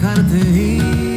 dejarte ir.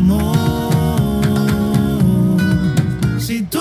amor. Si tú